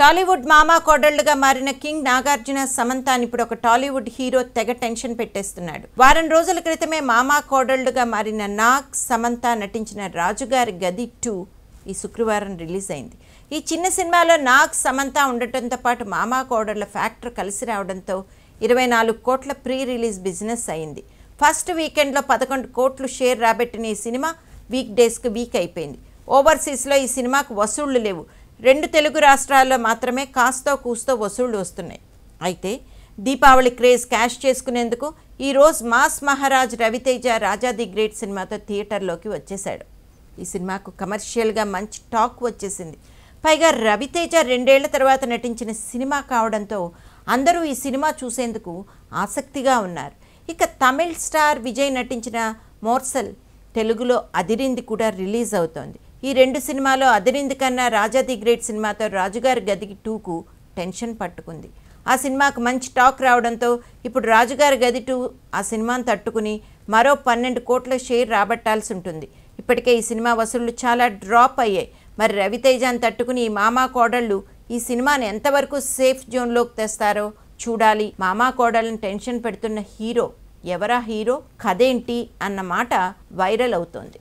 టాలీవుడ్ మామా కోడళ్ళుగా మారిన కింగ్ నాగార్జున సమంతాన్ ఇప్పుడు ఒక టాలీవుడ్ హీరో తెగ టెన్షన్ పెట్టేస్తున్నాడు. వారం రోజుల క్రితమే మామా కోడళ్ళుగా మారిన నాగ్ సమంత నటించిన రాజుగారి గది టూ ఈ శుక్రవారం రిలీజ్ అయింది. ఈ చిన్న సినిమాలో నాగ్ సమంత ఉండటంతో పాటు మామా కోడళ్ళ ఫ్యాక్టర్ కలిసి రావడంతో ఇరవై నాలుగు కోట్ల ప్రీ రిలీజ్ బిజినెస్ అయింది. ఫస్ట్ వీకెండ్లో పదకొండు కోట్లు షేర్ రాబెట్టిన ఈ సినిమా వీక్ డేస్కు వీక్ అయిపోయింది. ఓవర్సీస్లో ఈ సినిమాకు వసూళ్ళు లేవు. రెండు తెలుగు రాష్ట్రాల్లో మాత్రమే కాస్తో కూస్తో వసూళ్ళు వస్తున్నాయి. అయితే దీపావళి క్రేజ్ క్యాష్ చేసుకునేందుకు ఈరోజు mass Maharaj Raviteja Raja the great సినిమాతో థియేటర్లోకి వచ్చేశాడు. ఈ సినిమాకు కమర్షియల్గా మంచి టాక్ వచ్చేసింది. పైగా రవితేజ రెండేళ్ళ తర్వాత నటించిన సినిమా కావడంతో అందరూ ఈ సినిమా చూసేందుకు ఆసక్తిగా ఉన్నారు. ఇక తమిళ్ స్టార్ విజయ్ నటించిన మోర్సల్ తెలుగులో అదిరింది కూడా రిలీజ్ అవుతోంది. ఈ రెండు సినిమాలో అదిరింది కన్నా రాజా ది గ్రేట్ సినిమాతో రాజుగారి గదికి టూకు టెన్షన్ పట్టుకుంది. ఆ సినిమాకు మంచి టాక్ రావడంతో ఇప్పుడు రాజుగారి గది టూ ఆ సినిమాను తట్టుకుని మరో పన్నెండు కోట్ల షేర్ రాబట్టాల్సి ఉంటుంది. ఇప్పటికే ఈ సినిమా వసూళ్ళు చాలా డ్రాప్ అయ్యాయి. మరి రవితేజాన్ని తట్టుకుని ఈ మామా కోడళ్ళు ఈ సినిమాని ఎంతవరకు సేఫ్ జోన్లోకి తెస్తారో చూడాలి. మామా కోడళ్ళని టెన్షన్ పెడుతున్న హీరో ఎవరా హీరో? కథేంటి? అన్న మాట వైరల్ అవుతోంది.